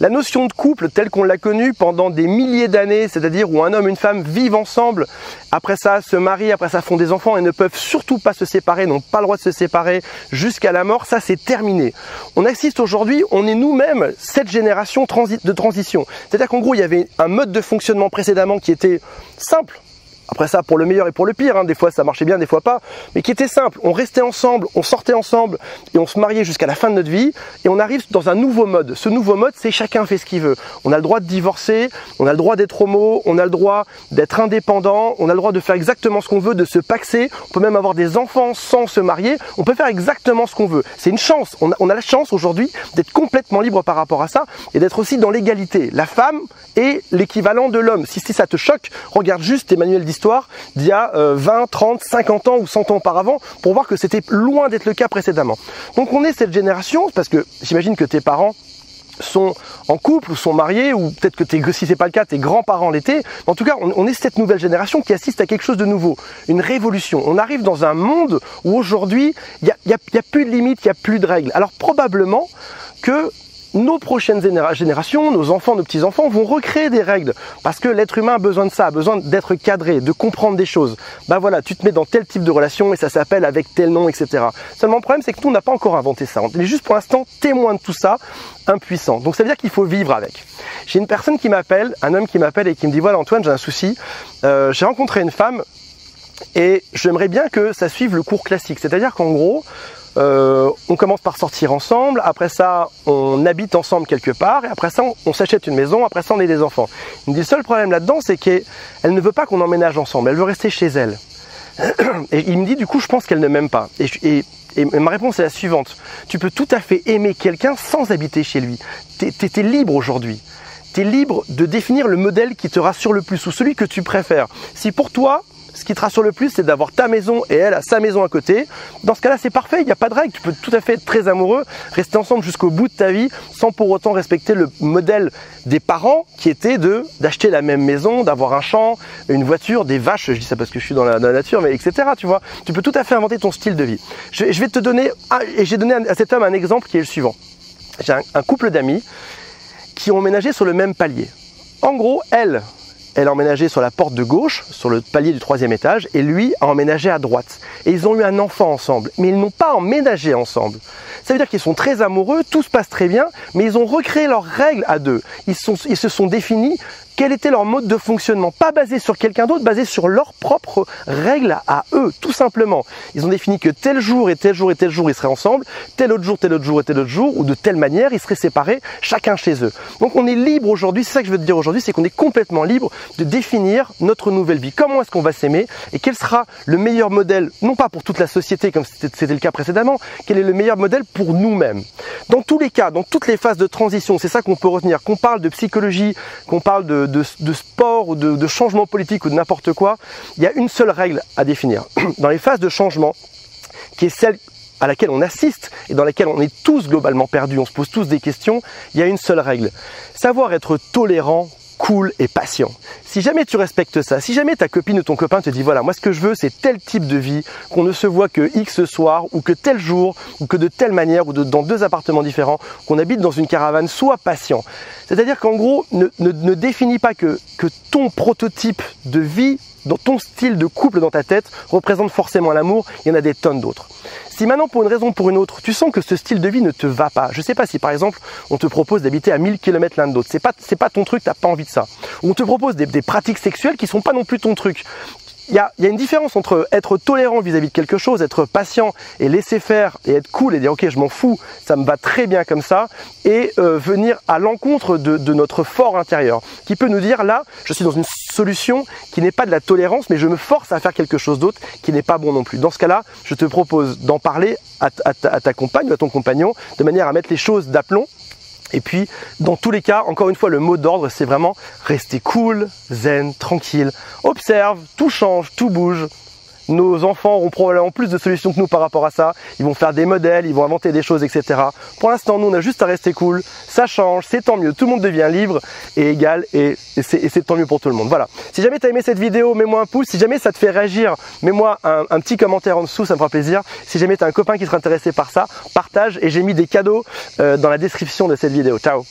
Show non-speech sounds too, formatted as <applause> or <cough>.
La notion de couple telle qu'on l'a connue pendant des milliers d'années, c'est-à-dire où un homme et une femme vivent ensemble, après ça se marient, après ça font des enfants et ne peuvent surtout pas se séparer, n'ont pas le droit de se séparer jusqu'à la mort, ça c'est terminé. On assiste aujourd'hui, on est nous-mêmes cette génération de transition. C'est-à-dire qu'en gros, il y avait un mode de fonctionnement précédemment qui était simple, après ça, pour le meilleur et pour le pire, hein. des fois ça marchait bien, des fois pas, mais qui était simple. On restait ensemble, on sortait ensemble et on se mariait jusqu'à la fin de notre vie et on arrive dans un nouveau mode. Ce nouveau mode, c'est chacun fait ce qu'il veut. On a le droit de divorcer, on a le droit d'être homo, on a le droit d'être indépendant, on a le droit de faire exactement ce qu'on veut, de se paxer, on peut même avoir des enfants sans se marier, on peut faire exactement ce qu'on veut. C'est une chance. On a, la chance aujourd'hui d'être complètement libre par rapport à ça et d'être aussi dans l'égalité. La femme est l'équivalent de l'homme. Si, si ça te choque, regarde juste Emmanuel d'il y a 20, 30, 50 ans ou 100 ans auparavant pour voir que c'était loin d'être le cas précédemment. Donc on est cette génération, parce que j'imagine que tes parents sont en couple ou sont mariés ou peut-être que tes, si c'est pas le cas tes grands-parents l'étaient. En tout cas on, est cette nouvelle génération qui assiste à quelque chose de nouveau une révolution. On arrive dans un monde où aujourd'hui il n'y y a, plus de limites il n'y a plus de règles. Alors probablement que nos prochaines générations, nos enfants, nos petits-enfants vont recréer des règles parce que l'être humain a besoin de ça, a besoin d'être cadré, de comprendre des choses. Bah voilà, tu te mets dans tel type de relation et ça s'appelle avec tel nom, etc. Seulement le problème c'est que nous on n'a pas encore inventé ça. On est juste pour l'instant témoin de tout ça, impuissant. Donc ça veut dire qu'il faut vivre avec. J'ai une personne qui m'appelle, un homme qui m'appelle et qui me dit voilà Antoine j'ai un souci, euh, j'ai rencontré une femme et j'aimerais bien que ça suive le cours classique. C'est-à-dire qu'en gros, euh, on commence par sortir ensemble, après ça on habite ensemble quelque part, et après ça on, s'achète une maison, après ça on est des enfants. Il me dit le seul problème là-dedans c'est qu'elle ne veut pas qu'on emménage ensemble, elle veut rester chez elle. <clears throat> Et il me dit du coup je pense qu'elle ne m'aime pas. Et, ma réponse est la suivante, tu peux tout à fait aimer quelqu'un sans habiter chez lui. Tu es, libre aujourd'hui. Tu es libre de définir le modèle qui te rassure le plus ou celui que tu préfères. Si pour toi ce qui te rassure le plus, c'est d'avoir ta maison et elle a sa maison à côté. Dans ce cas-là, c'est parfait, il n'y a pas de règle. Tu peux tout à fait être très amoureux, rester ensemble jusqu'au bout de ta vie, sans pour autant respecter le modèle des parents qui était de d'acheter la même maison, d'avoir un champ, une voiture, des vaches. Je dis ça parce que je suis dans la, nature, mais etc. Tu vois, tu peux tout à fait inventer ton style de vie. Je, vais te donner, et j'ai donné à cet homme un exemple qui est le suivant. J'ai un couple d'amis qui ont emménagé sur le même palier. En gros, elle, elle a emménagé sur la porte de gauche, sur le palier du troisième étage, et lui a emménagé à droite. Et ils ont eu un enfant ensemble, mais ils n'ont pas emménagé ensemble. Ça veut dire qu'ils sont très amoureux, tout se passe très bien, mais ils ont recréé leurs règles à deux. Ils, ils se sont définis quel était leur mode de fonctionnement, pas basé sur quelqu'un d'autre, basé sur leurs propres règles à eux, tout simplement. Ils ont défini que tel jour et tel jour et tel jour ils seraient ensemble, tel autre jour, tel autre jour et tel autre jour, ou de telle manière ils seraient séparés, chacun chez eux. Donc on est libre aujourd'hui, c'est ça que je veux te dire aujourd'hui, c'est qu'on est complètement libre de définir notre nouvelle vie. Comment est-ce qu'on va s'aimer et quel sera le meilleur modèle, non pas pour toute la société comme c'était le cas précédemment, quel est le meilleur modèle pour nous-mêmes? Dans tous les cas, dans toutes les phases de transition, c'est ça qu'on peut retenir, qu'on parle de psychologie, qu'on parle de de, sport ou de, changement politique ou de n'importe quoi, il y a une seule règle à définir. <clears throat> Dans les phases de changement, qui est celle à laquelle on assiste et dans laquelle on est tous globalement perdus, on se pose tous des questions, il y a une seule règle. Savoir être tolérant cool et patient. Si jamais tu respectes ça, si jamais ta copine ou ton copain te dit voilà, moi ce que je veux c'est tel type de vie, qu'on ne se voit que X soir ou que tel jour ou que de telle manière ou dans deux appartements différents, qu'on habite dans une caravane, sois patient. C'est-à-dire qu'en gros, ne, ne, définis pas que, ton prototype de vie, dans ton style de couple dans ta tête représente forcément l'amour, il y en a des tonnes d'autres. Si maintenant, pour une raison ou pour une autre, tu sens que ce style de vie ne te va pas, je sais pas si par exemple, on te propose d'habiter à 1000 km l'un de l'autre, c'est pas, pas ton truc, t'as pas envie de ça. On te propose des, pratiques sexuelles qui sont pas non plus ton truc il y a, une différence entre être tolérant vis-à-vis de quelque chose, être patient et laisser faire et être cool et dire ok je m'en fous, ça me va très bien comme ça, et euh, venir à l'encontre de, notre fort intérieur, qui peut nous dire là je suis dans une solution qui n'est pas de la tolérance, mais je me force à faire quelque chose d'autre qui n'est pas bon non plus. Dans ce cas-là, je te propose d'en parler à, à ta compagne ou à ton compagnon de manière à mettre les choses d'aplomb et puis, dans tous les cas, encore une fois, le mot d'ordre, c'est vraiment rester cool, zen, tranquille, observe, tout change, tout bouge, nos enfants auront probablement plus de solutions que nous par rapport à ça. Ils vont faire des modèles, ils vont inventer des choses, etc. Pour l'instant, nous, on a juste à rester cool. Ça change, c'est tant mieux. Tout le monde devient libre et égal et, c'est tant mieux pour tout le monde. Voilà. Si jamais tu as aimé cette vidéo, mets-moi un pouce. Si jamais ça te fait réagir, mets-moi un, petit commentaire en dessous, ça me fera plaisir. Si jamais tu as un copain qui sera intéressé par ça, partage et j'ai mis des cadeaux euh, dans la description de cette vidéo. Ciao